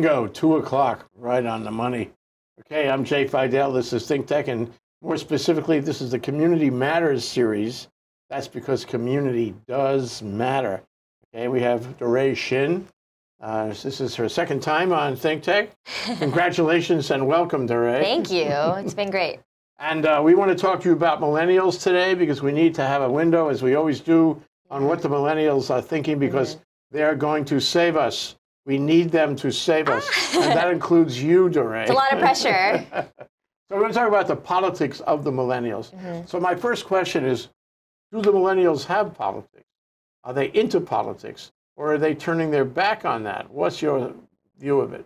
Bingo, two o'clock, right on the money. Okay, I'm Jay Fidell. This is Think Tech, and more specifically, this is the Community Matters series. That's because community does matter. Okay, we have Doorae Shin. Uh, this is her second time on Think Tech. Congratulations and welcome, Doorae. Thank you. It's been great. And uh, we want to talk to you about millennials today because we need to have a window, as we always do, on what the millennials are thinking because mm-hmm. they're going to save us. We need them to save us. and that includes you, Doorae. It's a lot of pressure. so we're going to talk about the politics of the millennials. Mm-hmm. So my first question is, do the millennials have politics? Are they into politics? Or are they turning their back on that? What's your view of it?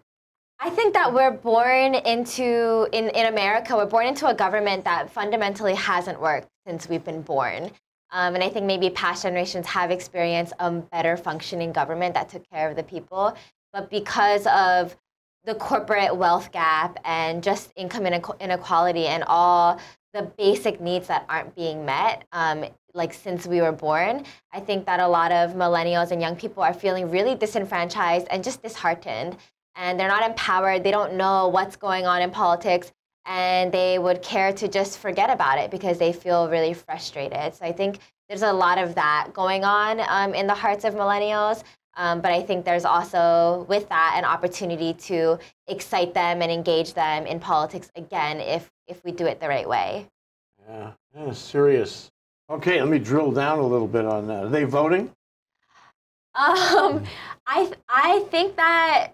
I think that we're born into, in, in America, we're born into a government that fundamentally hasn't worked since we've been born. Um, and I think maybe past generations have experienced a better functioning government that took care of the people. But because of the corporate wealth gap and just income inequality and all the basic needs that aren't being met, um, like since we were born, I think that a lot of millennials and young people are feeling really disenfranchised and just disheartened. And they're not empowered. They don't know what's going on in politics and they would care to just forget about it because they feel really frustrated. So I think there's a lot of that going on um, in the hearts of millennials. Um, but I think there's also, with that, an opportunity to excite them and engage them in politics again if, if we do it the right way. Yeah, yeah serious. Okay, let me drill down a little bit on that. Are they voting? Um, I, I think that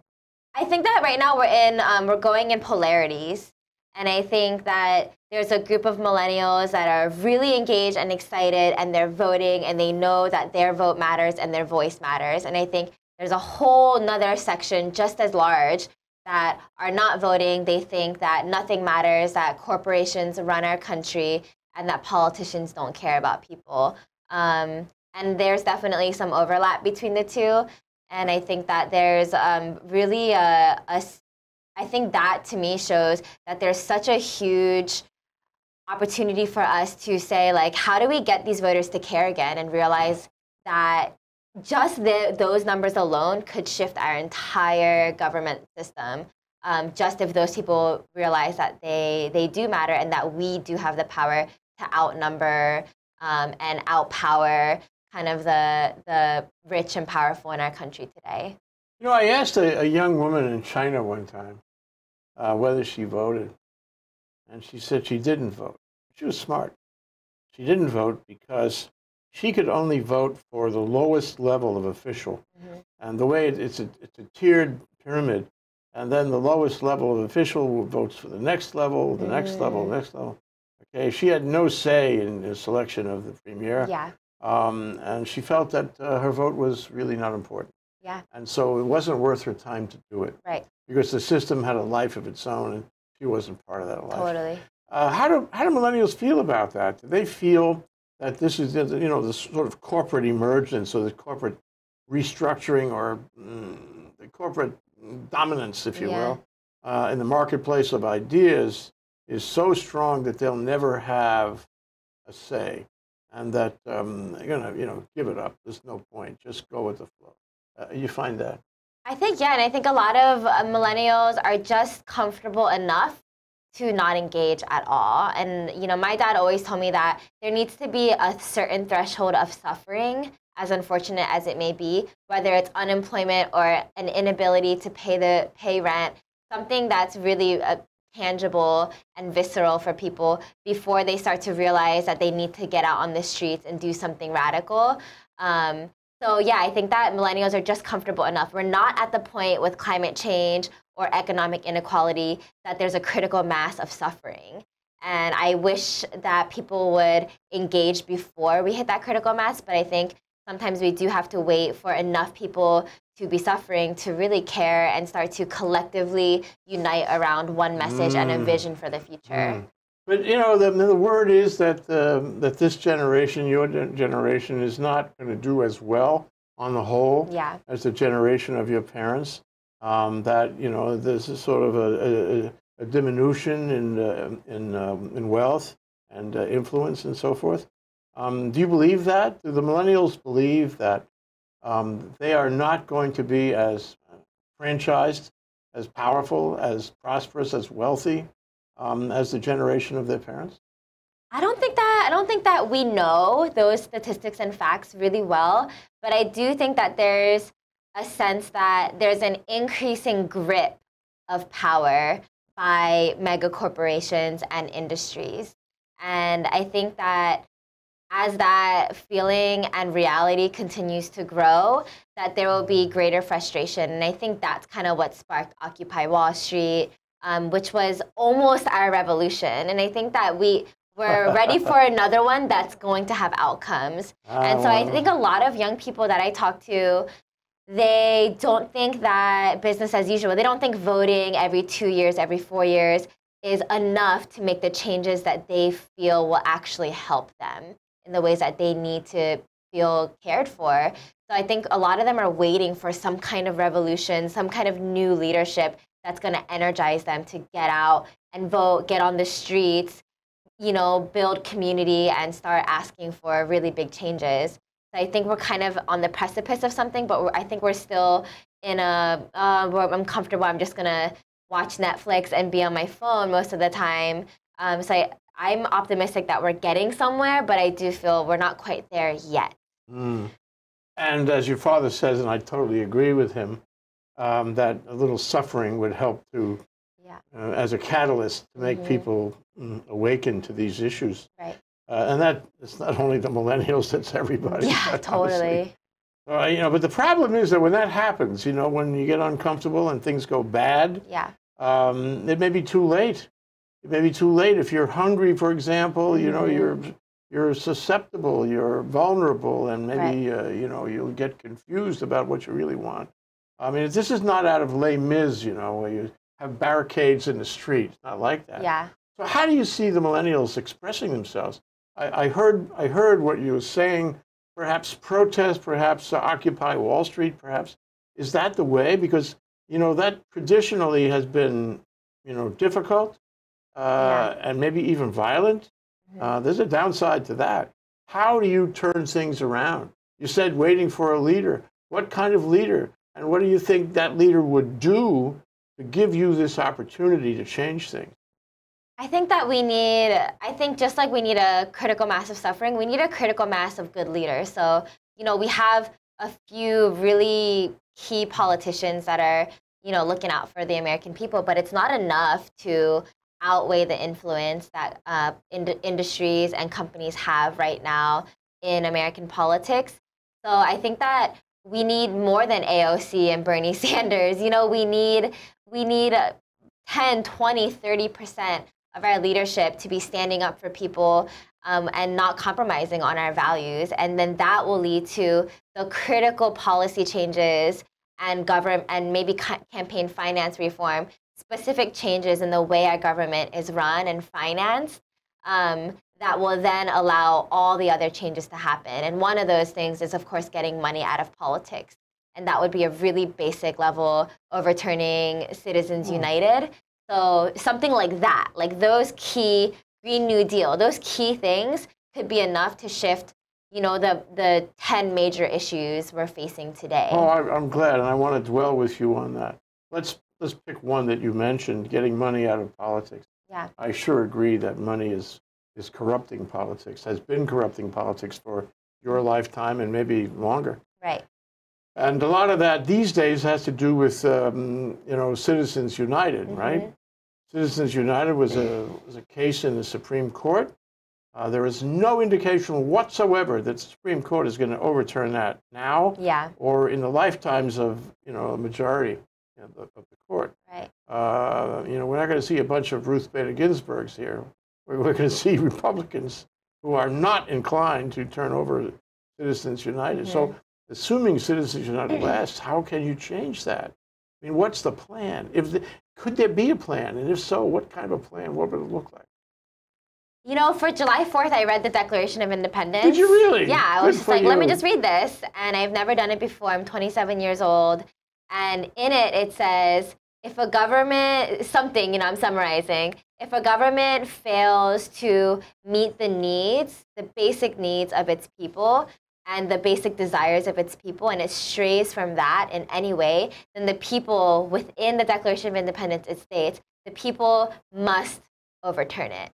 I think that right now we're in um, we're going in polarities. And I think that there's a group of millennials that are really engaged and excited and they're voting and they know that their vote matters and their voice matters. And I think there's a whole nother section just as large that are not voting. They think that nothing matters, that corporations run our country, and that politicians don't care about people. Um, and there's definitely some overlap between the two. And I think that there's um, really a, a I think that to me shows that there's such a huge opportunity for us to say like how do we get these voters to care again and realize that just the, those numbers alone could shift our entire government system um, just if those people realize that they, they do matter and that we do have the power to outnumber um, and outpower kind of the, the rich and powerful in our country today. You know, I asked a, a young woman in China one time, uh, whether she voted. And she said she didn't vote. She was smart. She didn't vote because she could only vote for the lowest level of official. Mm-hmm. And the way it, it's, a, it's a tiered pyramid, and then the lowest level of official votes for the next level, the mm. next level, the next level. Okay, she had no say in the selection of the premier. Yeah. Um, and she felt that uh, her vote was really not important. Yeah. And so it wasn't worth her time to do it. Right because the system had a life of its own, and she wasn't part of that life. Totally. Uh, how do how do millennials feel about that? Do they feel that this is you know the sort of corporate emergence or the corporate restructuring or mm, the corporate dominance, if you yeah. will, uh, in the marketplace of ideas is so strong that they'll never have a say, and that um, you're gonna you know give it up. There's no point. Just go with the flow. Uh, you find that. I think, yeah, and I think a lot of uh, millennials are just comfortable enough to not engage at all. And, you know, my dad always told me that there needs to be a certain threshold of suffering, as unfortunate as it may be, whether it's unemployment or an inability to pay the pay rent, something that's really uh, tangible and visceral for people before they start to realize that they need to get out on the streets and do something radical. Um, so yeah, I think that millennials are just comfortable enough. We're not at the point with climate change or economic inequality that there's a critical mass of suffering. And I wish that people would engage before we hit that critical mass, but I think sometimes we do have to wait for enough people to be suffering to really care and start to collectively unite around one message mm. and a mm. vision for the future. Mm. But you know, the, the word is that um, that this generation, your generation, is not going to do as well on the whole yeah. as the generation of your parents. Um, that you know, there's a sort of a, a, a diminution in uh, in um, in wealth and uh, influence and so forth. Um, do you believe that? Do the millennials believe that um, they are not going to be as franchised as powerful, as prosperous, as wealthy um, as the generation of their parents? I don't think that I don't think that we know those statistics and facts really well, but I do think that there's a sense that there's an increasing grip of power by mega corporations and industries. And I think that as that feeling and reality continues to grow, that there will be greater frustration. And I think that's kind of what sparked Occupy Wall Street, um, which was almost our revolution. And I think that we we're ready for another one that's going to have outcomes. and so I think a lot of young people that I talk to, they don't think that business as usual. They don't think voting every two years, every four years is enough to make the changes that they feel will actually help them in the ways that they need to feel cared for. So I think a lot of them are waiting for some kind of revolution, some kind of new leadership that's going to energize them to get out and vote, get on the streets, you know, build community and start asking for really big changes. So I think we're kind of on the precipice of something, but I think we're still in a uh, where I'm comfortable. I'm just gonna watch Netflix and be on my phone most of the time. Um, so I, I'm optimistic that we're getting somewhere, but I do feel we're not quite there yet. Mm. And as your father says, and I totally agree with him, um, that a little suffering would help to, yeah. uh, as a catalyst to make mm-hmm. people mm, awaken to these issues. Right. Uh, and that it's not only the millennials; it's everybody. Yeah, totally. Uh, you know, but the problem is that when that happens, you know, when you get uncomfortable and things go bad, yeah, um, it may be too late it may be too late if you're hungry, for example. You know, you're mm-hmm. you're susceptible, you're vulnerable, and maybe right. uh, you know you'll get confused about what you really want. I mean, this is not out of Les Mis, you know, where you have barricades in the street. It's not like that. Yeah. So how do you see the millennials expressing themselves? I, I heard I heard what you were saying. Perhaps protest, perhaps uh, Occupy Wall Street, perhaps. Is that the way? Because you know that traditionally has been you know difficult uh, yeah. and maybe even violent. Mm-hmm. Uh, there's a downside to that. How do you turn things around? You said waiting for a leader. What kind of leader? And what do you think that leader would do to give you this opportunity to change things? I think that we need, I think just like we need a critical mass of suffering, we need a critical mass of good leaders. So, you know, we have a few really key politicians that are, you know, looking out for the American people, but it's not enough to outweigh the influence that uh, ind- industries and companies have right now in American politics. So I think that we need more than AOC and Bernie Sanders. You know, we need we need 10, 20, 30% of our leadership to be standing up for people um, and not compromising on our values. And then that will lead to the critical policy changes and government and maybe ca- campaign finance reform specific changes in the way our government is run and financed um, that will then allow all the other changes to happen. And one of those things is, of course, getting money out of politics. And that would be a really basic level overturning Citizens mm. United. So something like that, like those key Green New Deal, those key things could be enough to shift you know the the 10 major issues we're facing today oh i'm glad and i want to dwell with you on that let's let's pick one that you mentioned, getting money out of politics. Yeah. I sure agree that money is is corrupting politics, has been corrupting politics for your lifetime and maybe longer. Right. And a lot of that these days has to do with um, you know Citizens United, mm-hmm. right? Citizens United was a was a case in the Supreme Court. Uh, there is no indication whatsoever that the Supreme Court is going to overturn that now, yeah. or in the lifetimes of you know a majority of the, of the court. Right. Uh, you know, we're not going to see a bunch of Ruth Bader Ginsburgs here. We're, we're going to see Republicans who are not inclined to turn over Citizens United. Mm-hmm. So, assuming Citizens United lasts, how can you change that? I mean, what's the plan? If the, could there be a plan, and if so, what kind of a plan? What would it look like? You know, for July 4th, I read the Declaration of Independence. Did you really? Yeah, I was just like, you. let me just read this. And I've never done it before. I'm 27 years old. And in it, it says if a government, something, you know, I'm summarizing, if a government fails to meet the needs, the basic needs of its people, and the basic desires of its people and it strays from that in any way, then the people within the Declaration of Independence it states the people must overturn it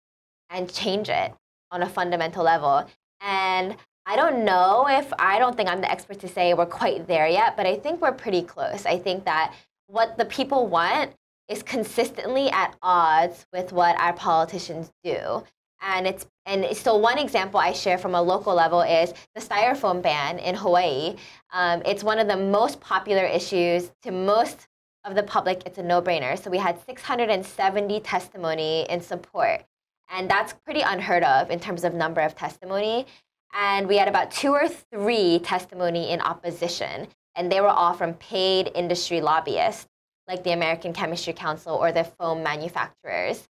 and change it on a fundamental level. And I don't know if I don't think I'm the expert to say we're quite there yet, but I think we're pretty close. I think that what the people want is consistently at odds with what our politicians do. And it's and so one example I share from a local level is the styrofoam ban in Hawaii. Um, it's one of the most popular issues to most of the public. It's a no-brainer. So we had 670 testimony in support, and that's pretty unheard of in terms of number of testimony. And we had about two or three testimony in opposition, and they were all from paid industry lobbyists like the American Chemistry Council or the foam manufacturers.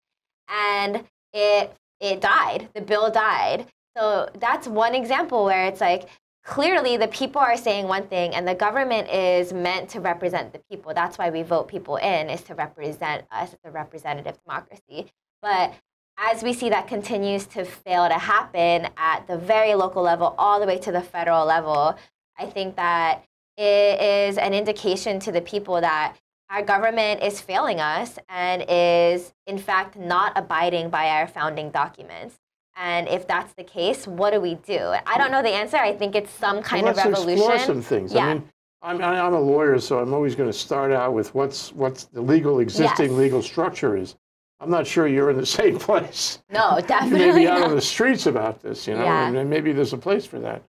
And it it died. The bill died. So that's one example where it's like clearly the people are saying one thing and the government is meant to represent the people. That's why we vote people in is to represent us. It's a representative democracy. But as we see that continues to fail to happen at the very local level all the way to the federal level, I think that it is an indication to the people that our government is failing us and is, in fact, not abiding by our founding documents. And if that's the case, what do we do? I don't know the answer. I think it's some kind well, of revolution. Let's explore some things. Yeah. I mean, I'm, I'm a lawyer, so I'm always going to start out with what's what's the legal existing Yes. legal structure is. I'm not sure you're in the same place. No, definitely. You may be out not. on the streets about this, you know, Yeah. and maybe there's a place for that.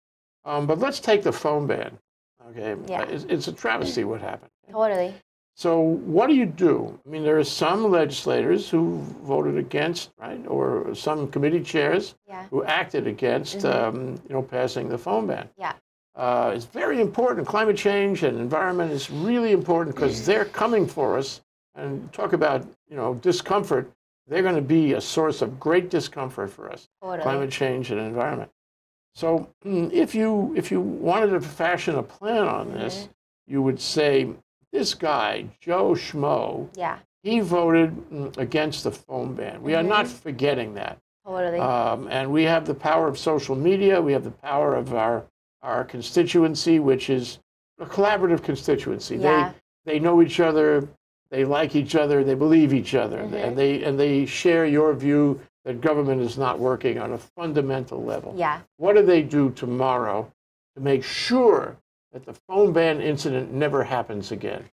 Um, but let's take the foam ban. Okay, Yeah. it's, it's a travesty what happened. Totally. So what do you do? I mean, there are some legislators who voted against, right, or some committee chairs Yeah. who acted against, Mhm. um, you know, passing the foam ban. Yeah. Uh, it's very important. Climate change and environment is really important because they're coming for us. And talk about, you know, discomfort. They're going to be a source of great discomfort for us. Totally. Climate change and environment. So mm, if you if you wanted to fashion a plan on this, Mhm. you would say this guy Joe Schmo Yeah. he voted mm, against the foam ban. We are not forgetting that. Totally. Um, and we have the power of social media. We have the power of our, our constituency, which is a collaborative constituency. Yeah. They, they know each other, they like each other, they believe each other, Mhm. and, they, and they share your view that government is not working on a fundamental level. yeah. What do they do tomorrow to make sure that the foam ban incident never happens again?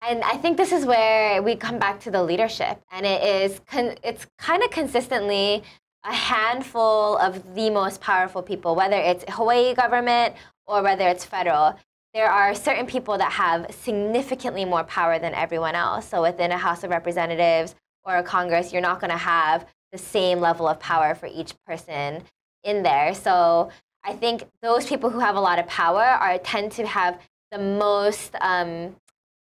And I think this is where we come back to the leadership, and it is it's kind of consistently a handful of the most powerful people, whether it's Hawaii government or whether it's federal. There are certain people that have significantly more power than everyone else. So within a House of Representatives or a Congress, you're not going to have the same level of power for each person in there. So I think those people who have a lot of power are tend to have the most um,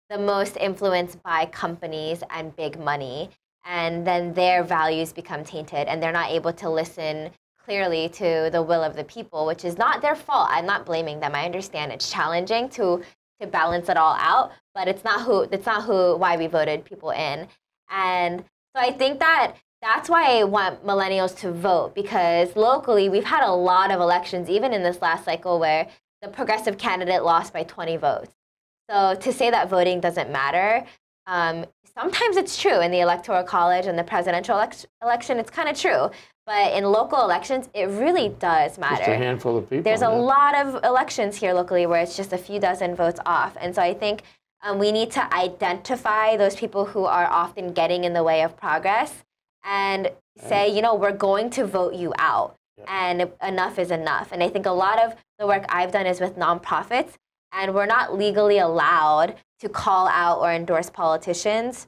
the most influenced by companies and big money. And then their values become tainted and they're not able to listen clearly to the will of the people, which is not their fault. I'm not blaming them. I understand it's challenging to to balance it all out, but it's not who it's not who why we voted people in. And so I think that that's why I want millennials to vote because locally we've had a lot of elections, even in this last cycle, where the progressive candidate lost by 20 votes. So to say that voting doesn't matter, um, sometimes it's true in the electoral college and the presidential elec- election. It's kind of true, but in local elections, it really does matter. Just a handful of people. There's a yeah. lot of elections here locally where it's just a few dozen votes off, and so I think um, we need to identify those people who are often getting in the way of progress and say, you know, we're going to vote you out, and enough is enough. And I think a lot of the work I've done is with nonprofits, and we're not legally allowed to call out or endorse politicians.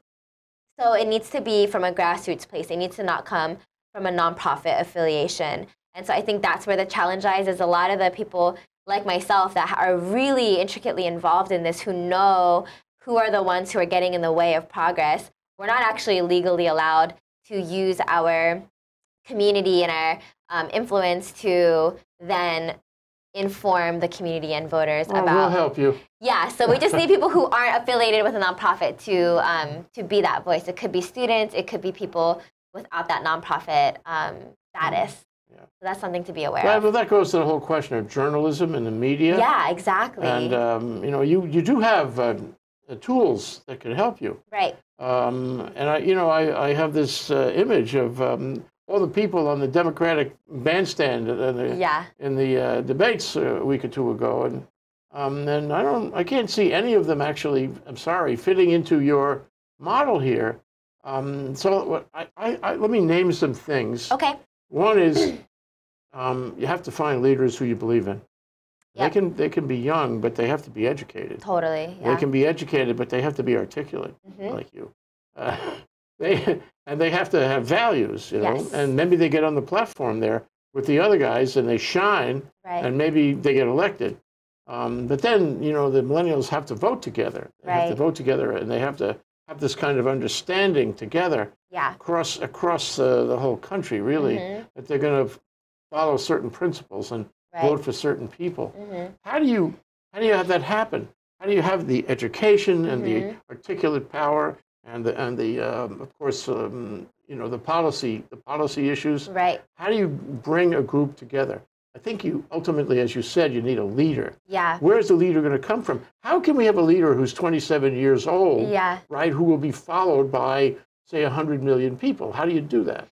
So it needs to be from a grassroots place. It needs to not come from a nonprofit affiliation. And so I think that's where the challenge lies is a lot of the people like myself that are really intricately involved in this who know who are the ones who are getting in the way of progress. We're not actually legally allowed to use our community and our um, influence to then inform the community and voters Well, about we'll help you. yeah, so we just need people who aren't affiliated with a nonprofit to um, to be that voice. It could be students, it could be people without that nonprofit um, status. Yeah. So that's something to be aware Well, of. but that goes to the whole question of journalism and the media. Yeah, exactly. And um, you know, you you do have uh, uh, tools that can help you. right. Um, and I, you know, I, I have this uh, image of um, all the people on the Democratic bandstand in the, Yeah. in the uh, debates a week or two ago, and um, and I don't, I can't see any of them actually. I'm sorry, fitting into your model here. Um, so I, I, I, let me name some things. Okay. One is um, you have to find leaders who you believe in. They Yep. can they can be young, but they have to be educated. Totally. They can be educated, but they have to be articulate Mhm. like you. Uh, they and they have to have values, you know. Yes. And maybe they get on the platform there with the other guys and they shine, Right. and maybe they get elected. Um, but then you know the millennials have to vote together. They have to vote together, and they have to have this kind of understanding together yeah. across across uh, the whole country. Really, Mhm. that they're going to follow certain principles and Right. vote for certain people. hmm How do you how do you have that happen? How do you have the education and the Mhm. articulate power and the and the um, of course um, you know the policy the policy issues? Right. How do you bring a group together? I think you ultimately, as you said, you need a leader. Yeah. Where's the leader going to come from? How can we have a leader who's 27 years old, Yeah. right, who will be followed by say 100 million people? How do you do that?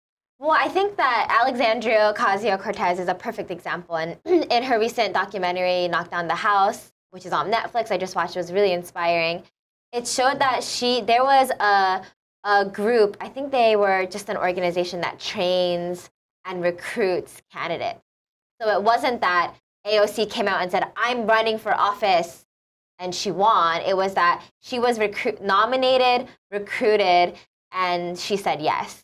Well, I think that Alexandria Ocasio Cortez is a perfect example. And in her recent documentary, Knock Down the House, which is on Netflix, I just watched, it was really inspiring. It showed that she, there was a, a group, I think they were just an organization that trains and recruits candidates. So it wasn't that AOC came out and said, I'm running for office and she won. It was that she was recruit, nominated, recruited, and she said yes.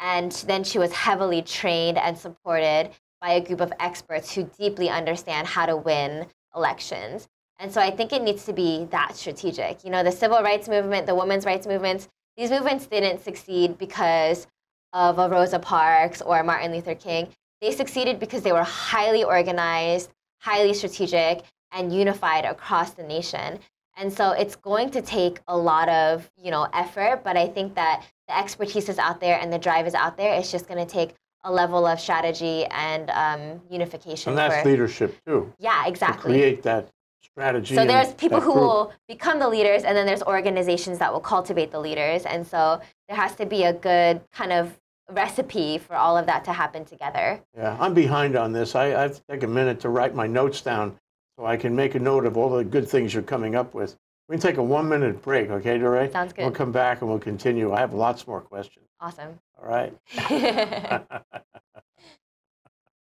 And then she was heavily trained and supported by a group of experts who deeply understand how to win elections. And so I think it needs to be that strategic. You know, the civil rights movement, the women's rights movements, these movements didn't succeed because of a Rosa Parks or Martin Luther King. They succeeded because they were highly organized, highly strategic, and unified across the nation. And so it's going to take a lot of, you know, effort, but I think that the expertise is out there and the drive is out there. It's just going to take a level of strategy and um, unification. And that's for, leadership too. yeah, To exactly. create that strategy. So there's people who group. will become the leaders, and then there's organizations that will cultivate the leaders. And so there has to be a good kind of recipe for all of that to happen together. Yeah, I'm behind on this. I, I have to take a minute to write my notes down so I can make a note of all the good things you're coming up with. We can take a one minute break, okay, Doorae? Sounds good. We'll come back and we'll continue. I have lots more questions. Awesome. All right.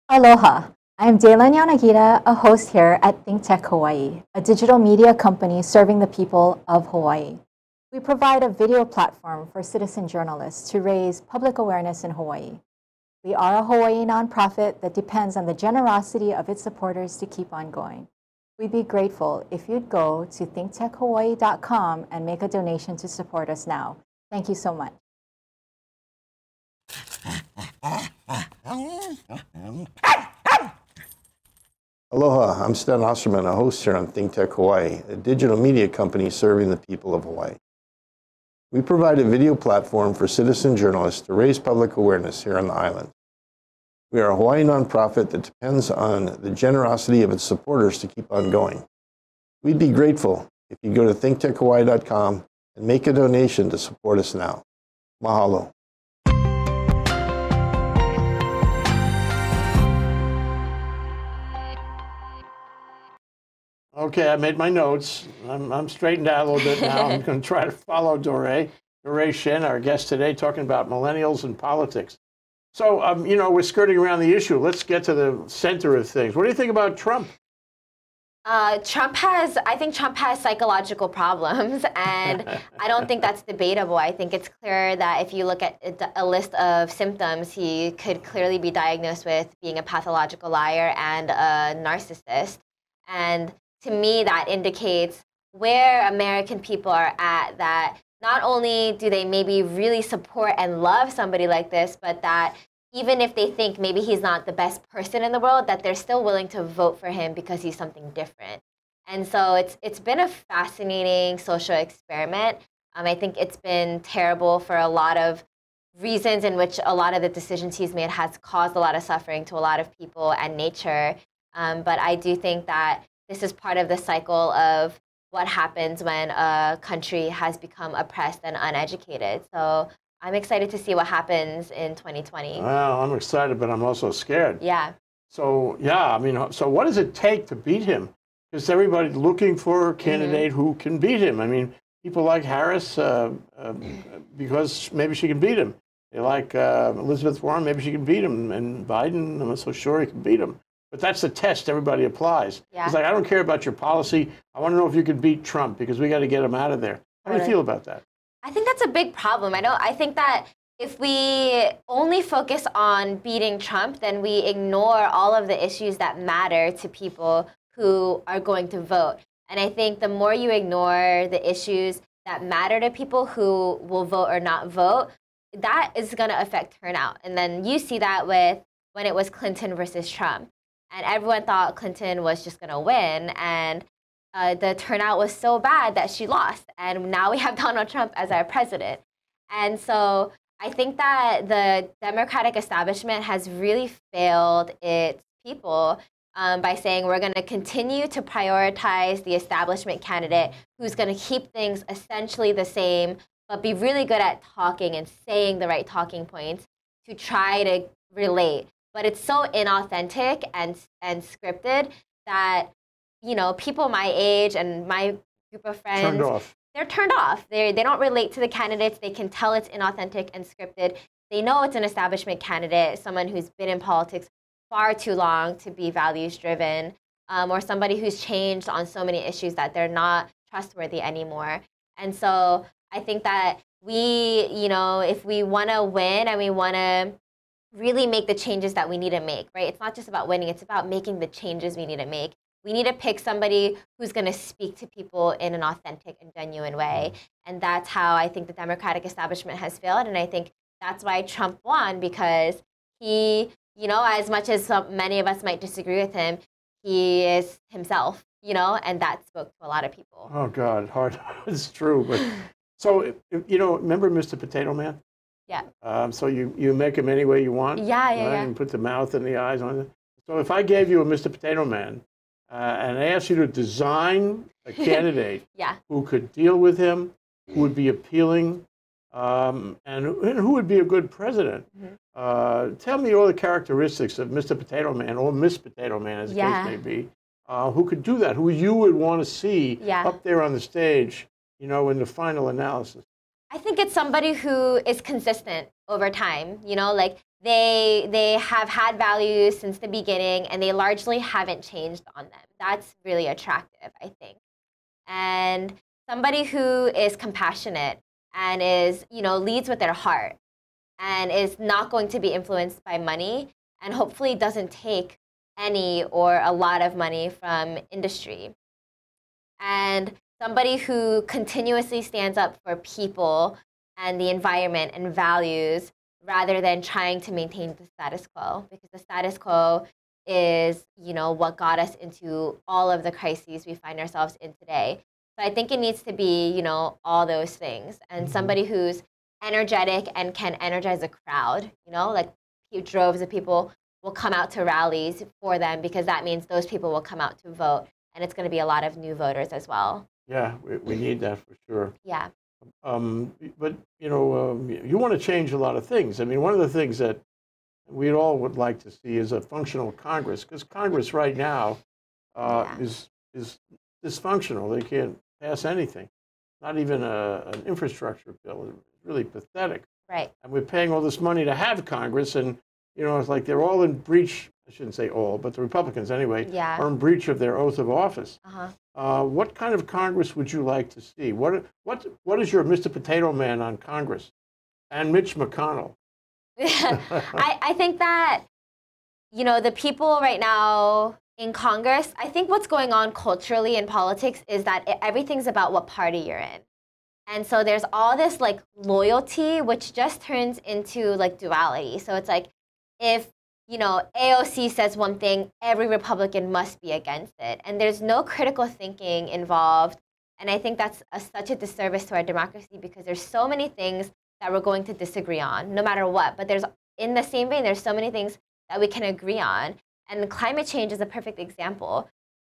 Aloha. I'm Daylan Yanagita, a host here at ThinkTech Hawaii, a digital media company serving the people of Hawaii. We provide a video platform for citizen journalists to raise public awareness in Hawaii. We are a Hawaii nonprofit that depends on the generosity of its supporters to keep on going. We'd be grateful if you'd go to thinktechhawaii.com and make a donation to support us now. Thank you so much. Aloha, I'm Stan Osterman, a host here on ThinkTech Hawaii, a digital media company serving the people of Hawaii. We provide a video platform for citizen journalists to raise public awareness here on the island. We are a Hawaii nonprofit that depends on the generosity of its supporters to keep on going. We'd be grateful if you go to thinktechhawaii.com and make a donation to support us now. Mahalo. Okay, I made my notes. I'm, I'm straightened out a little bit now. I'm going to try to follow Doorae. Doorae Shin, our guest today, talking about millennials and politics. So, um, you know, we're skirting around the issue. Let's get to the center of things. What do you think about Trump? Uh, Trump has, I think Trump has psychological problems, and I don't think that's debatable. I think it's clear that if you look at a- a list of symptoms, he could clearly be diagnosed with being a pathological liar and a narcissist. And to me, that indicates where American people are at that not only do they maybe really support and love somebody like this, but that even if they think maybe he's not the best person in the world, that they're still willing to vote for him because he's something different. And so it's it's been a fascinating social experiment. Um, I think it's been terrible for a lot of reasons in which a lot of the decisions he's made has caused a lot of suffering to a lot of people and nature. Um, but I do think that this is part of the cycle of what happens when a country has become oppressed and uneducated. So I'm excited to see what happens in 2020. Well, I'm excited, but I'm also scared. Yeah. So yeah, I mean, so what does it take to beat him? Is everybody looking for a candidate mm-hmm. who can beat him? I mean, people like Harris uh, uh, because maybe she can beat him. They like uh, Elizabeth Warren, maybe she can beat him, and Biden, I'm not so sure he can beat him. But that's the test everybody applies. Yeah. It's like, I don't care about your policy. I want to know if you can beat Trump because we got to get him out of there. How do you feel about that? I think that's a big problem. I know. I think that if we only focus on beating Trump, then we ignore all of the issues that matter to people who are going to vote. And I think the more you ignore the issues that matter to people who will vote or not vote, that is going to affect turnout. And then you see that with when it was Clinton versus Trump and everyone thought Clinton was just going to win. And uh, the turnout was so bad that she lost. And now we have Donald Trump as our president. And so I think that the Democratic establishment has really failed its people um, by saying we're going to continue to prioritize the establishment candidate who's going to keep things essentially the same, but be really good at talking and saying the right talking points to try to relate but it's so inauthentic and and scripted that you know people my age and my group of friends turned off. they're turned off. They they don't relate to the candidates. They can tell it's inauthentic and scripted. They know it's an establishment candidate someone who's been in politics far too long to be values driven um, or somebody who's changed on so many issues that they're not trustworthy anymore. And so i think that we you know if we want to win and we want to really make the changes that we need to make, right? It's not just about winning, it's about making the changes we need to make. We need to pick somebody who's going to speak to people in an authentic and genuine way. And that's how I think the Democratic establishment has failed. And I think that's why Trump won because he, you know, as much as many of us might disagree with him, he is himself, you know, and that spoke to a lot of people. Oh, God, hard. it's true. But so, you know, remember Mr. Potato Man? Yeah. Um, so you, you make them any way you want. Yeah, yeah, right? yeah. And put the mouth and the eyes on it. So if I gave you a Mr. Potato Man uh, and I asked you to design a candidate yeah. who could deal with him, who would be appealing, um, and, and, who would be a good president, mm-hmm. uh, tell me all the characteristics of Mr. Potato Man or Miss Potato Man, as the yeah. case may be, uh, who could do that, who you would want to see yeah. up there on the stage, you know, in the final analysis. I think it's somebody who is consistent over time. You know, like they they have had values since the beginning and they largely haven't changed on them. That's really attractive, I think. And somebody who is compassionate and is, you know, leads with their heart and is not going to be influenced by money and hopefully doesn't take any or a lot of money from industry. And somebody who continuously stands up for people and the environment and values rather than trying to maintain the status quo. Because the status quo is you know what got us into all of the crises we find ourselves in today. So i think it needs to be you know all those things. And mm-hmm. somebody who's energetic and can energize a crowd you know like droves of people will come out to rallies for them because that means those people will come out to vote. And it's going to be a lot of new voters as well yeah, we, we need that for sure. Yeah. Um, but you know, um, you want to change a lot of things. I mean, one of the things that we all would like to see is a functional Congress, because Congress right now uh, yeah. is is dysfunctional. They can't pass anything, not even a, an infrastructure bill. It's really pathetic. Right. And we're paying all this money to have Congress, and you know, it's like they're all in breach I shouldn't say all, but the Republicans anyway, yeah. are in breach of their oath of office. Uh-huh. Uh, what kind of Congress would you like to see? What, what, what is your Mr. Potato Man on Congress? And Mitch McConnell. I, I think that, you know, the people right now in Congress, I think what's going on culturally in politics is that it, everything's about what party you're in. And so there's all this like loyalty, which just turns into like duality. So it's like if you know, AOC says one thing, every Republican must be against it. And there's no critical thinking involved. And I think that's a, such a disservice to our democracy because there's so many things that we're going to disagree on, no matter what. But there's, in the same vein, there's so many things that we can agree on. And climate change is a perfect example.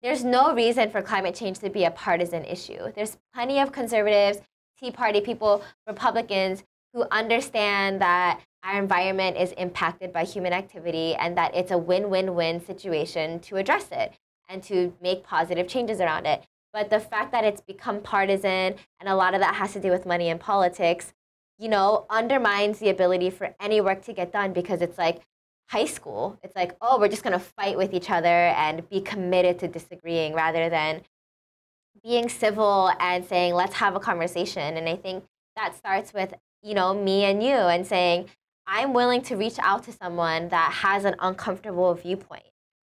There's no reason for climate change to be a partisan issue. There's plenty of conservatives, Tea Party people, Republicans who understand that our environment is impacted by human activity and that it's a win win win situation to address it and to make positive changes around it. But the fact that it's become partisan and a lot of that has to do with money and politics, you know, undermines the ability for any work to get done because it's like high school. It's like, oh, we're just going to fight with each other and be committed to disagreeing rather than being civil and saying, let's have a conversation. And I think that starts with, you know, me and you and saying, I'm willing to reach out to someone that has an uncomfortable viewpoint.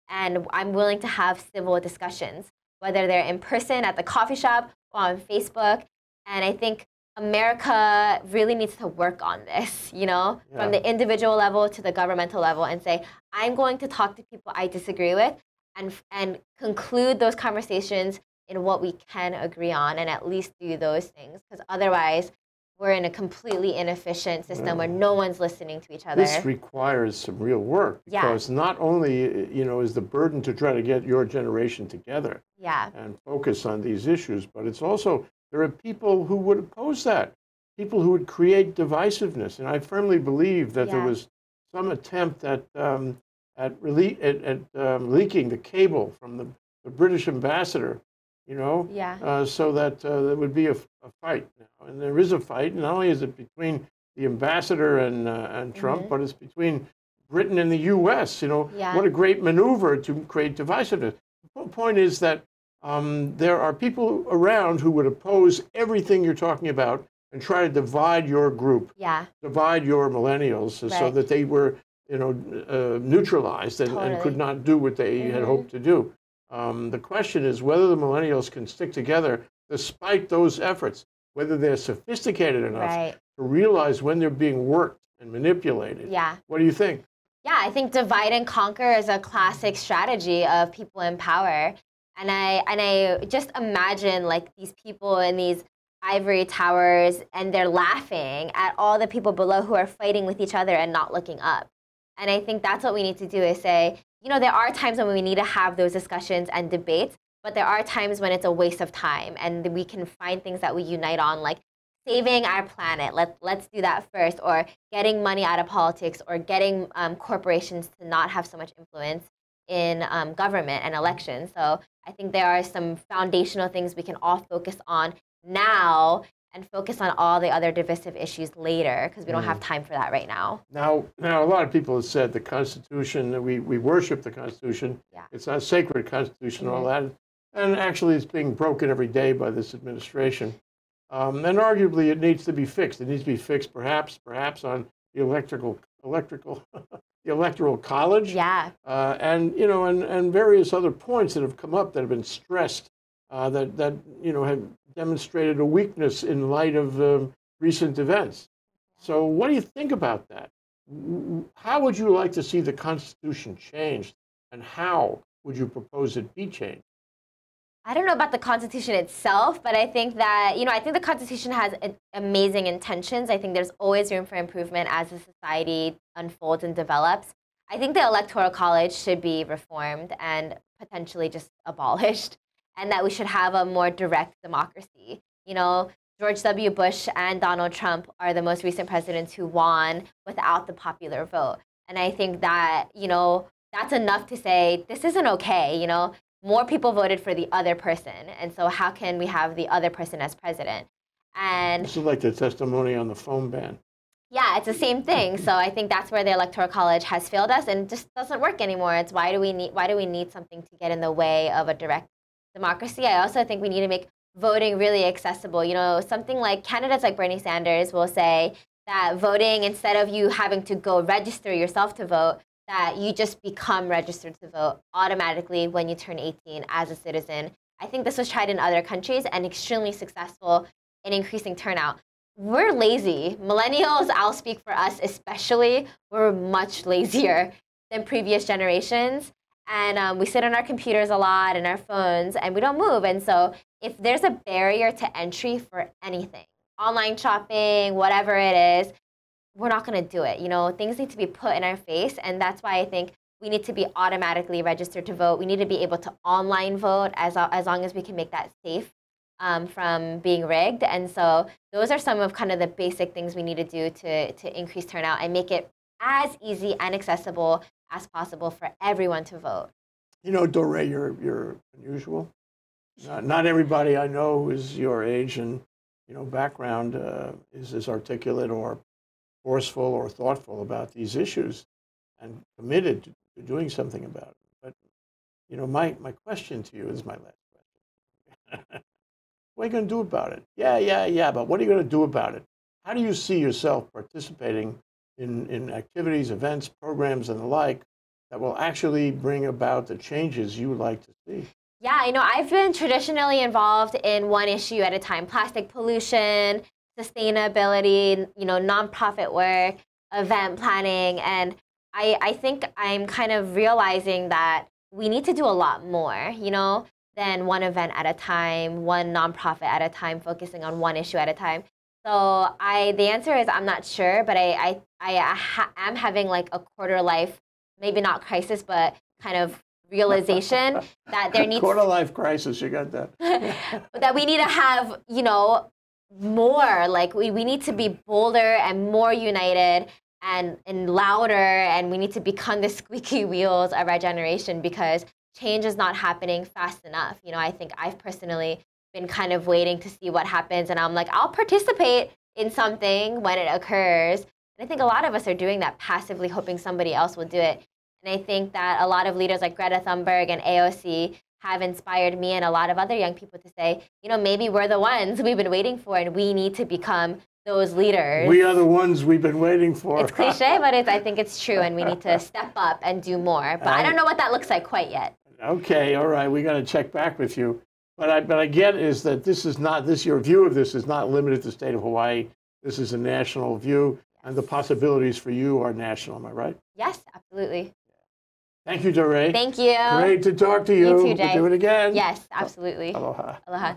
And I'm willing to have civil discussions, whether they're in person at the coffee shop or on Facebook. And I think America really needs to work on this, you know, yeah. from the individual level to the governmental level and say, I'm going to talk to people I disagree with and, and conclude those conversations in what we can agree on and at least do those things. Because otherwise, we're in a completely inefficient system where no one's listening to each other. This requires some real work because yeah. not only you know is the burden to try to get your generation together yeah. and focus on these issues, but it's also there are people who would oppose that, people who would create divisiveness, and I firmly believe that yeah. there was some attempt at um, at, rele- at, at um, leaking the cable from the, the British ambassador you know, yeah. Uh, so that uh, there would be a, a, fight now, and there is a fight. Not only is it between the ambassador and uh, and Trump, mm-hmm. but it's between Britain and the U.S. You know, yeah. what a great maneuver to create divisiveness. The point is that um, there are people around who would oppose everything you're talking about and try to divide your group, yeah. divide your millennials, right. so that they were, you know, uh, neutralized and, totally. and, could not do what they mm-hmm. had hoped to do. Um, the question is whether the millennials can stick together despite those efforts, whether they're sophisticated enough right. to realize when they're being worked and manipulated. Yeah. What do you think? Yeah, I think divide and conquer is a classic strategy of people in power. And I and I just imagine like these people in these ivory towers and they're laughing at all the people below who are fighting with each other and not looking up. And I think that's what we need to do is say, you know, there are times when we need to have those discussions and debates, but there are times when it's a waste of time and we can find things that we unite on, like saving our planet. Let, let's do that first, or getting money out of politics, or getting um, corporations to not have so much influence in um, government and elections. So I think there are some foundational things we can all focus on now and focus on all the other divisive issues later because we don't mm. have time for that right now. Now, now a lot of people have said the Constitution, we, we worship the Constitution. Yeah. It's not sacred Constitution, mm-hmm. all that. And actually, it's being broken every day by this administration. Um, and arguably, it needs to be fixed. It needs to be fixed, perhaps, perhaps on the electrical, electrical, the electoral college. Yeah. Uh, and you know, and, and various other points that have come up that have been stressed uh, that that you know have demonstrated a weakness in light of um, recent events. So, what do you think about that? How would you like to see the Constitution changed, and how would you propose it be changed? I don't know about the Constitution itself, but I think that, you know, I think the Constitution has amazing intentions. I think there's always room for improvement as the society unfolds and develops. I think the Electoral College should be reformed and potentially just abolished and that we should have a more direct democracy. You know, George W. Bush and Donald Trump are the most recent presidents who won without the popular vote. And I think that, you know, that's enough to say this isn't okay, you know. More people voted for the other person. And so how can we have the other person as president? And this is like the testimony on the foam ban. Yeah, it's the same thing. So I think that's where the electoral college has failed us and just doesn't work anymore. It's why do we need why do we need something to get in the way of a direct democracy, I also think we need to make voting really accessible. You know, something like candidates like Bernie Sanders will say that voting, instead of you having to go register yourself to vote, that you just become registered to vote automatically when you turn 18 as a citizen. I think this was tried in other countries and extremely successful in increasing turnout. We're lazy. Millennials, I'll speak for us especially, we're much lazier than previous generations and um, we sit on our computers a lot and our phones and we don't move and so if there's a barrier to entry for anything online shopping, whatever it is, we're not going to do it. You know, things need to be put in our face, and that's why I think we need to be automatically registered to vote. We need to be able to online vote as, as long as we can make that safe um, from being rigged. And so those are some of kind of the basic things we need to do to, to increase turnout and make it as easy and accessible as possible for everyone to vote. You know, Doorae, you're, you're unusual. Not, not everybody I know who is your age and you know background uh, is as articulate or forceful or thoughtful about these issues and committed to, to doing something about it. But you know, my, my question to you is my last question. what are you going to do about it? Yeah, yeah, yeah, but what are you going to do about it? How do you see yourself participating in, in activities, events, programs, and the like that will actually bring about the changes you would like to see? Yeah, you know, I've been traditionally involved in one issue at a time plastic pollution, sustainability, you know, nonprofit work, event planning. And I, I think I'm kind of realizing that we need to do a lot more, you know, than one event at a time, one nonprofit at a time, focusing on one issue at a time. So I, the answer is I'm not sure, but I, I, I ha- am having like a quarter life, maybe not crisis, but kind of realization that there needs quarter life crisis. You got that? that we need to have, you know, more. Like we, we need to be bolder and more united and and louder, and we need to become the squeaky wheels of our generation because change is not happening fast enough. You know, I think I've personally been kind of waiting to see what happens, and I'm like, I'll participate in something when it occurs. And I think a lot of us are doing that passively, hoping somebody else will do it. And I think that a lot of leaders like Greta Thunberg and AOC have inspired me and a lot of other young people to say, you know, maybe we're the ones we've been waiting for and we need to become those leaders. We are the ones we've been waiting for. It's cliche, but it's, I think it's true and we need to step up and do more. But I, I don't know what that looks like quite yet. Okay, all right, we got to check back with you. But I, but I get is that this is not, this, your view of this is not limited to the state of Hawaii. This is a national view and the possibilities for you are national, am I right? Yes, absolutely. Thank you, Doorae. Thank you. Great to talk to you. You too, Jay. We'll do it again. Yes, absolutely. Aloha. Aloha.